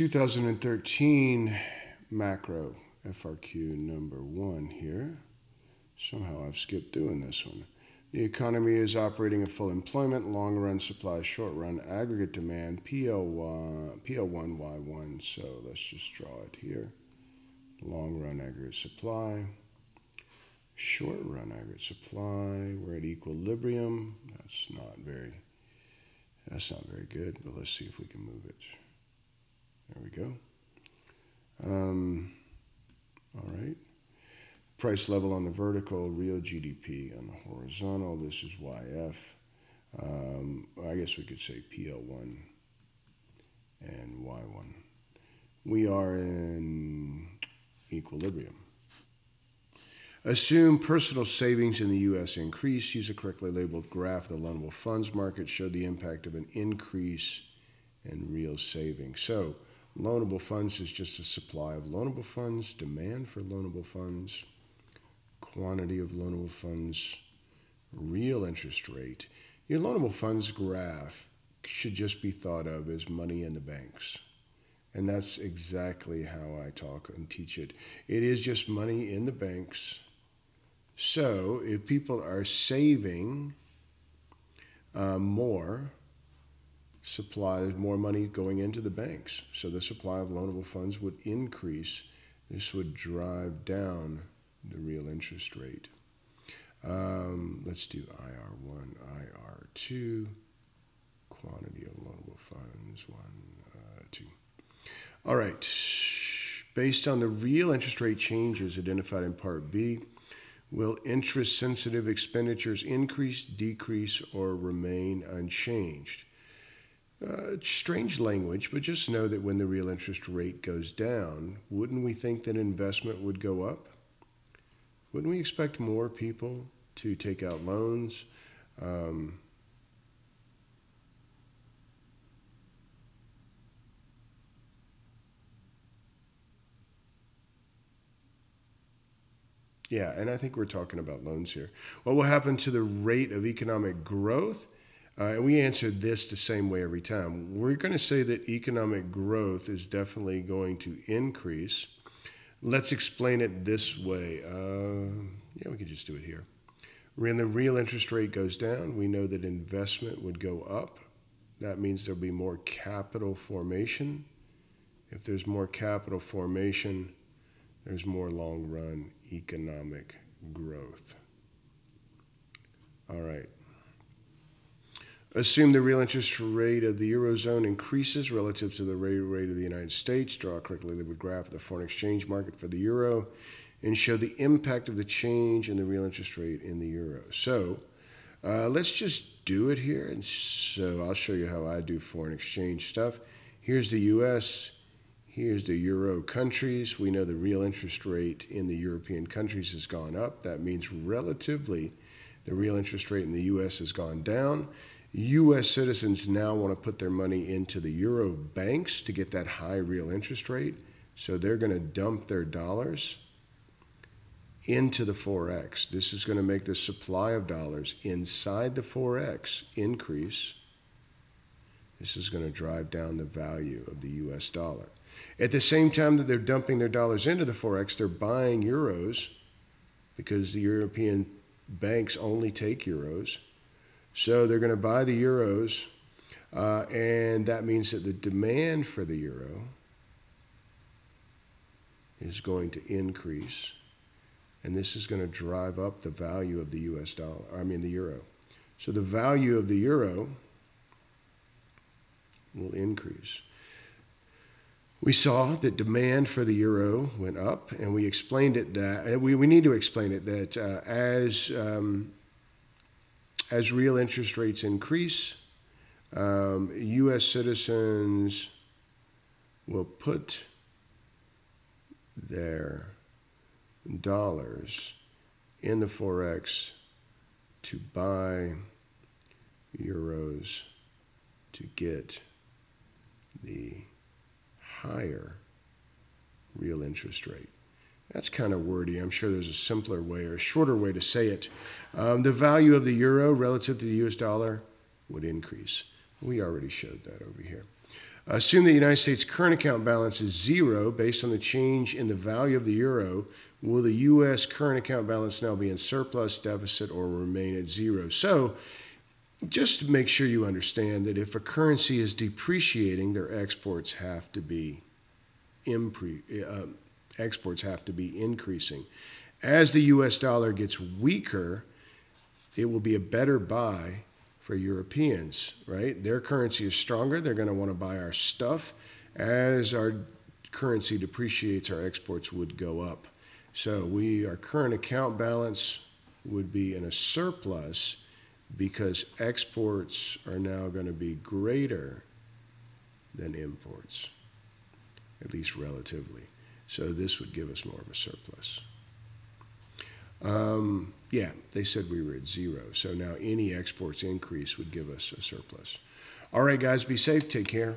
2013 macro FRQ number one here. Somehow I've skipped doing this one. The economy is operating at full employment, long run supply, short run aggregate demand, PL1, PL1Y1. So let's just draw it here. Long run aggregate supply, short run aggregate supply. We're at equilibrium. That's not very, that's not very good, but let's see if we can move it. There we go. Um, all right. Price level on the vertical, real GDP on the horizontal. This is YF. Um, I guess we could say PL1 and Y1. We are in equilibrium. Assume personal savings in the U.S. increase. Use a correctly labeled graph. The loanable funds market showed the impact of an increase in real savings. So Loanable funds is just a supply of loanable funds, demand for loanable funds, quantity of loanable funds, real interest rate. Your loanable funds graph should just be thought of as money in the banks. And that's exactly how I talk and teach it. It is just money in the banks. So if people are saving uh, more, supply, more money going into the banks. So the supply of loanable funds would increase. This would drive down the real interest rate. Um, let's do IR1, IR2, quantity of loanable funds, 1, uh, 2. All right. Based on the real interest rate changes identified in Part B, will interest sensitive expenditures increase, decrease, or remain unchanged? Uh, strange language, but just know that when the real interest rate goes down, wouldn't we think that investment would go up? Wouldn't we expect more people to take out loans? Um, yeah, and I think we're talking about loans here. What will happen to the rate of economic growth? Uh, and we answered this the same way every time. We're going to say that economic growth is definitely going to increase. Let's explain it this way. Uh, yeah, we could just do it here. When the real interest rate goes down, we know that investment would go up. That means there'll be more capital formation. If there's more capital formation, there's more long run economic growth. All right. Assume the real interest rate of the Eurozone increases relative to the rate, of the United States. Draw a correctly labeled graph of the foreign exchange market for the Euro and show the impact of the change in the real interest rate in the Euro. So uh, let's just do it here. And so I'll show you how I do foreign exchange stuff. Here's the US. Here's the Euro countries. We know the real interest rate in the European countries has gone up. That means relatively the real interest rate in the US has gone down. U.S. citizens now want to put their money into the euro banks to get that high real interest rate. So they're going to dump their dollars into the Forex. This is going to make the supply of dollars inside the Forex increase. This is going to drive down the value of the US dollar. At the same time that they're dumping their dollars into the Forex, they're buying euros because the European banks only take euros so they're going to buy the euros, uh, and that means that the demand for the euro is going to increase, and this is going to drive up the value of the US dollar, I mean the euro. So the value of the euro will increase. We saw that demand for the euro went up, and we explained it that we, we need to explain it that uh, as um, as real interest rates increase, um, U.S. citizens will put their dollars in the Forex to buy euros to get the higher real interest rate. That's kind of wordy. I'm sure there's a simpler way or a shorter way to say it. Um, the value of the euro relative to the US dollar would increase. We already showed that over here. Assume the United States current account balance is zero based on the change in the value of the euro. Will the U.S. current account balance now be in surplus, deficit, or remain at zero? So, just make sure you understand that if a currency is depreciating, their exports have to be impre- uh, exports have to be increasing. As the U.S. dollar gets weaker, it will be a better buy for Europeans, right? Their currency is stronger. They're going to want to buy our stuff. As our currency depreciates, our exports would go up. So we our current account balance would be in a surplus because exports are now going to be greater than imports, at least relatively. So this would give us more of a surplus. Um, yeah, they said we were at zero. So now any exports increase would give us a surplus. All right, guys, be safe. Take care.